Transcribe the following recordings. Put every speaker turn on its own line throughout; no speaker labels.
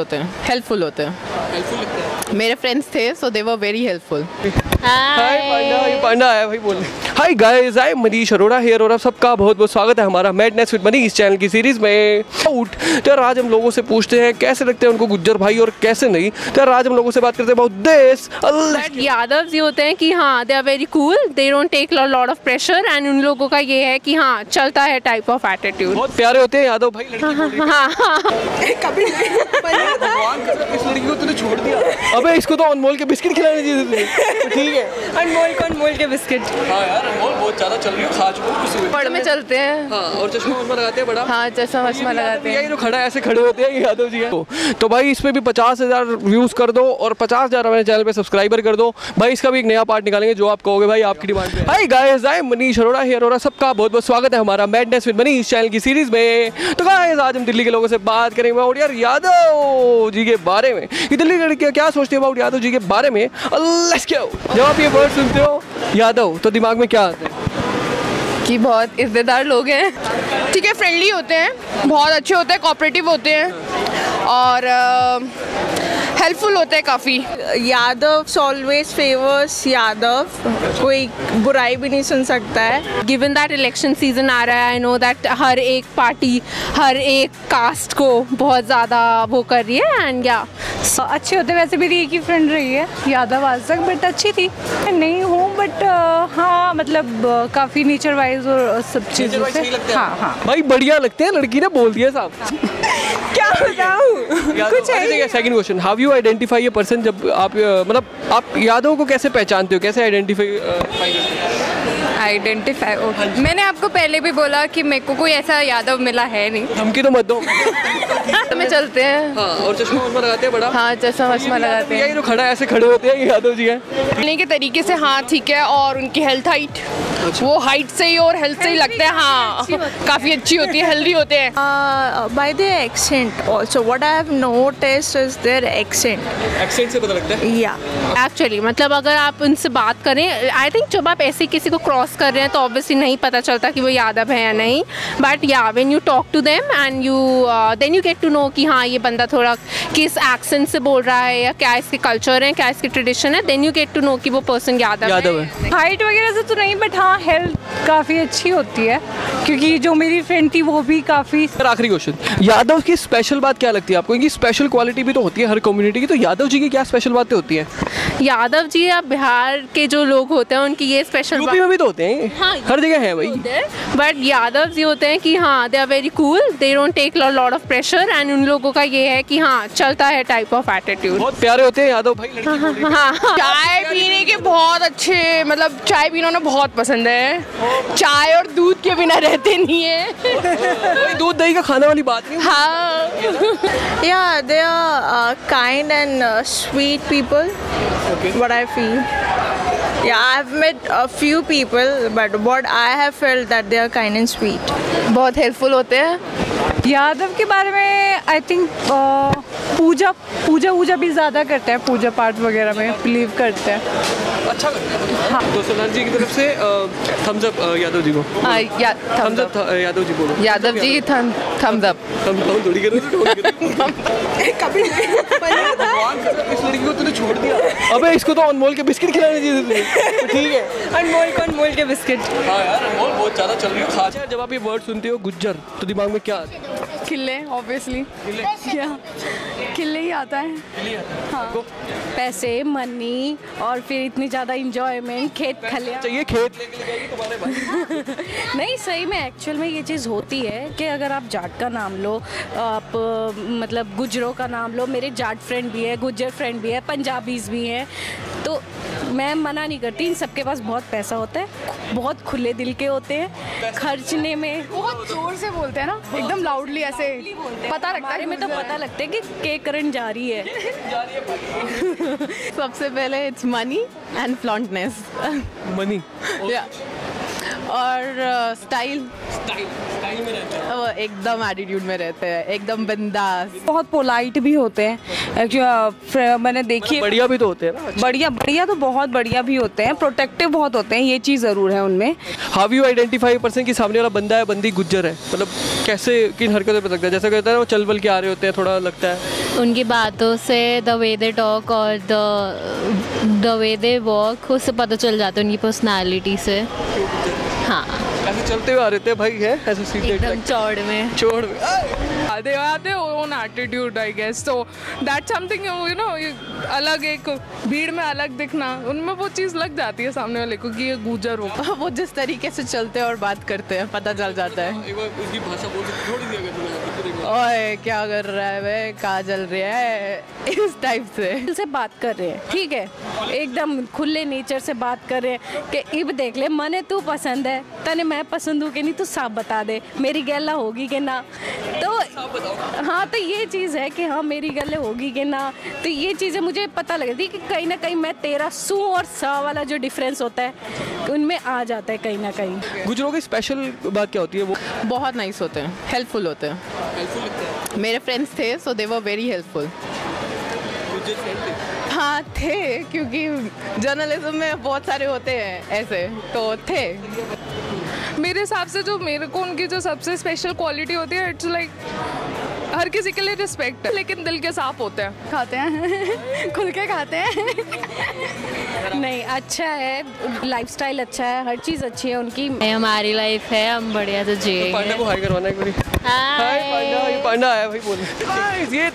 होते हैं। हेल्पफुल होते हैं। मेरे फ्रेंड्स थे so they were very helpful
hi panda ये पांडा आया भाई बोल hi guys I am Manish Arora here और आप सबका बहुत बहुत स्वागत है हमारा मैडनेस विद मनीष चैनल की सीरीज़ में। आउट तो आज हम लोगों से पूछते हैं कैसे लगते हैं उनको गुज्जर भाई और कैसे नहीं? तो आज हम लोगों से बात करते हैं बहुत देश
यादव जी होते हैं कि हाँ they are very cool they don't take lot of pressure and उन लोगों का ये है कि हाँ चलता है टाइप ऑफ़ एटीट्यूड
बहुत प्यारे होते हैं यादव भाई है।
हाँ हाँ
भगवान कसम, इस लड़की को तूने छोड़ दिया अबे इसको तो अनमोल के बिस्किट खिलाने चाहिए थे ठीक है।
अनमोल को अनमोल के बिस्किट।
हाँ यार अनमोल बहुत ज़्यादा चल रही है। खा चुका हूँ
बड़ में चलते हैं।
हाँ और चश्मा वश्मा लगाते हैं बड़ा।
हाँ चश्मा वश्मा लगाते हैं।
यही जो खड़ा ऐसे खड़े होते हैं यादव जी है। तो भाई इस पे भी पचास हज़ार व्यूज़ कर दो और पचास हज़ार हमारे चैनल पे सब्सक्राइबर कर दो। भाई इसका भी एक नया पार्ट निकालेंगे जो आप कहोगे भाई आपकी डिमांड पे hi guys I am Manish Arora here और सबका बहुत बहुत स्वागत है हमारा मैडनेस विद मनीष चैनल की सीरीज़ में। तो गाइस आज हम दिल्ली के लोगों से बात करेंगे और यार यादव जी के बारे में। दिल्ली क्या सोचती हो अबाउट यादव जी के बारे में? लेट्स गो जब आप ये वर्ड सुनते हो, यादव तो दिमाग में क्या आता है?
कि बहुत इज्जतदार लोग हैं। ठीक है फ्रेंडली होते हैं, बहुत अच्छे होते हैं कॉपरेटिव होते हैं। और हेल्पफुल होते हैं काफ़ी।
Yadav always favours Yadav. कोई बुराई भी नहीं सुन सकता है।
गिवन दैट इलेक्शन सीज़न आ रहा है आई नो दैट हर एक पार्टी हर एक कास्ट को बहुत ज़्यादा वो कर रही है एंड या
अच्छे होते वैसे मेरी एक ही फ्रेंड रही है यादव आज तक बट अच्छी थी। नहीं हूँ बट हाँ मतलब काफ़ी नेचर वाइज और सब चीज़ों से। हाँ। हाँ
भाई बढ़िया लगते हैं। लड़की ने बोल दिया साहब
क्या बताऊँ?
कुछ है second question how you identify ये पर्सन जब आप मतलब आप यादों को कैसे पहचानते हो? कैसे आइडेंटिफाई
आइडेंटिफाई मैंने आपको पहले भी बोला कि मेरे को कोई ऐसा यादव मिला है नहीं।
धमकी तो मत दो।
में चलते हैं।
हाँ और चश्मा वश्मा लगाते हैं बड़ा?
हाँ चश्मा वश्मा लगाते हैं
जो खड़ा है ऐसे खड़े होते हैं यादव जी है।
बोलने के तरीके से हाँ ठीक है और उनकी हेल्थ हाइट वो हाइट से ही और हेल्थ से ही लगता है हाँ। काफ़ी अच्छी होती है हेल्दी होते हैं।
By the accent also what I have noticed is their accent
accent से पता लगता है?
या
एक्चुअली मतलब अगर आप उनसे बात करें आई थिंक जब आप ऐसे किसी को क्रॉस कर रहे हैं तो ऑब्वियसली नहीं पता चलता कि वो यादव है या नहीं। But yeah when you talk to them and you then you get to know कि हाँ ये बंदा थोड़ा किस एक्सेंट से बोल रहा है या क्या इसके कल्चर है क्या इसके ट्रेडिशन है then you get to know कि वो पर्सन यादव,
यादव
है।
है
हाइट वगैरह से तो नहीं बट हाँ हेल्थ काफ़ी अच्छी होती है क्योंकि जो मेरी फ्रेंड थी वो भी काफ़ी
आखिरी क्वेश्चन यादव की स्पेशल बात क्या लगती है आपको? इनकी स्पेशल क्वालिटी भी तो होती है हर कम्युनिटी की तो यादव जी की क्या स्पेशल बातें होती है?
यादव जी या बिहार के जो लोग होते हैं उनकी ये स्पेशल
यूपी में भी तो होते हैं?
हाँ,
हर जगह है भाई।
बट यादव जी होते हैं कि हाँ they are very cool they don't take lot of pressure and उन लोगों का ये है कि हाँ चलता है टाइप ऑफ़ एटीट्यूड
बहुत प्यारे होते हैं यादव भाई लड़की बोल रही हाँ।
चाय पीने के बहुत अच्छे मतलब चाय पीना उन्हें बहुत पसंद है। चाय और दूध के बिना रहते नहीं है।
दूध दही का खाना वाली बात नहीं
हाँ?
Yeah they are kind and sweet people what I feel yeah I have met a few people but what I have felt that they are kind and sweet
बहुत हेल्पफुल होते हैं।
यादव के बारे में आई थिंक पूजा पूजा वूजा भी ज़्यादा करते हैं पूजा पाठ वगैरह में बिलीव करते हैं।
अच्छा लगता है। हाँ तो सलान जी की तरफ़ से थम्स अप यादव जी को।
हाँ, या
थम्स अप यादव जी बोलो।
यादव जी थम्स अप
हम हम थोड़ी कर भगवान कसम, इस लड़की को तूने छोड़ दिया। अबे इसको तो अनमोल के बिस्किट खिलाने चाहिए थे ठीक है।
अनमोल को अनमोल के बिस्किट।
हाँ यार अनमोल बहुत ज़्यादा चल रही है। खा अच्छा, जब आप ये वर्ड सुनते हो गुज्जर तो दिमाग में क्या आता है?
किले ऑब्वियसली क्या किले ही आता है। हाँ पैसे मनी और फिर इतनी ज़्यादा इंजॉयमेंट खेत खलिया
चाहिए खेत
नहीं सही में एक्चुअल में ये चीज़ होती है कि अगर आप जाट का नाम लो आप मतलब गुजरों का नाम लो मेरे जाट फ्रेंड भी है गुजर फ्रेंड भी है पंजाबीज भी हैं तो मैं मना नहीं करती इन सबके पास बहुत पैसा होता है बहुत खुले दिल के होते हैं खर्चने में। बहुत ज़ोर से बोलते हैं ना एकदम लाउडली ऐसे। पता लगता है में तो पता लगता है कि के करंट जा रही है।
सबसे पहले it's money and flauntness
money
और स्टाइल वो एकदम एटीट्यूड में रहते हैं एकदम बिंदास।
बहुत पोलाइट भी होते हैं। एक्चुअली मैंने देखी है।
बढ़िया भी तो होते हैं ना
बढ़िया बढ़िया तो बहुत बढ़िया भी होते हैं प्रोटेक्टिव बहुत होते हैं ये चीज़ ज़रूर है उनमें।
हाउ यू आइडेंटिफाई पर्सन की सामने वाला बंदा है बंदी गुज्जर है? मतलब कैसे किन हरकतों पे लगता है? जैसा कहता है वो चल बल के आ रहे होते हैं थोड़ा लगता है।
उनकी बातों से द वे दे टॉक और the the way they walk उससे पता चल जाता है उनकी पर्सनैलिटी से। हाँ।
ऐसे चलते हुए आ रहे थे भाई है? ऐसे सीधे
एकदम चौड़ में।
चौड़ में।
they have their own attitude I guess so that's something you you know अलग एक भीड़ में अलग दिखना उनमें वो चीज़ लग जाती है सामने वाले को कि ये गुजर हो।
वो जिस तरीके से चलते हैं और बात करते हैं पता चल जाता है। ओए, क्या कर रहा है वे कहा चल रहा है? इस टाइप से।
से बात कर रहे हैं, ठीक है? एकदम खुले नेचर से बात कर रहे हैं कि इब देख ले, मने तू पसंद है, तने मैं पसंद हूँ कि नहीं, तू साफ़ बता दे। मेरी गैला होगी कि ना? हाँ तो ये चीज़ है कि हाँ मेरी गल होगी कि ना तो ये चीज़ें मुझे पता लग रही कि कहीं ना कहीं मैं तेरा सू और सा वाला जो डिफरेंस होता है उनमें आ जाता है कहीं ना कहीं।
गुजरों की स्पेशल बात क्या होती है वो?
बहुत नाइस होते हैं हेल्पफुल होते हैं। मेरे फ्रेंड्स थे so they were very helpful हाँ थे क्योंकि जर्नलिज्म में बहुत सारे होते हैं ऐसे तो थे।
मेरे हिसाब से जो मेरे को उनकी जो सबसे स्पेशल क्वालिटी होती है इट्स लाइक हर किसी के लिए रिस्पेक्ट है लेकिन दिल के साफ़ होते हैं।
खाते हैं? खुल के खाते हैं?
नहीं अच्छा है लाइफस्टाइल अच्छा है हर चीज़ अच्छी है उनकी।
हमारी लाइफ है हम बढ़िया से
पांडा को हाई करवाना बारी। हाय पांडा ये पांडा आया भाई बोल। ये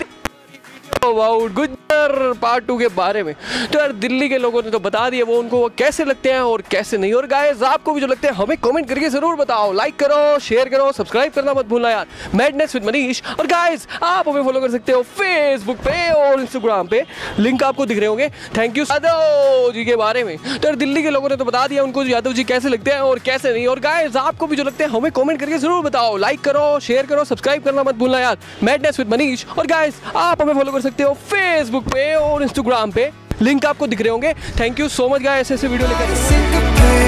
अबाउट गुज्जर पार्ट टू के बारे में। तो यार, दिल्ली के लोगों ने तो बता दिया, वो उनको वो कैसे लगते हैं और कैसे नहीं। और गाइस आपको भी जो लगते हैं, हमें कमेंट करके ज़रूर बताओ। लाइक करो शेयर करो सब्सक्राइब करना मत भूलना यार। मैडनेस विद मनीष और गाइस आप हमें फॉलो कर सकते हो फेसबुक पे और इंस्टाग्राम पे। लिंक आपको दिख रहे होंगे। थैंक यू यादव जी के बारे में। तो यार, दिल्ली के लोगों ने तो बता दिया उनको, यादव जी कैसे लगते हैं और कैसे नहीं। और गाइस आपको भी जो लगते हैं, हमें कमेंट करके ज़रूर बताओ। लाइक करो शेयर करो सब्सक्राइब करना मत भूलना यार। मैडनेस विद मनीष और गाइस आप हमें फॉलो कर सकते हो फेसबुक पे और इंस्टाग्राम पे। लिंक आपको दिख रहे होंगे। Thank you so much guy ऐसे ऐसे वीडियो लेकर।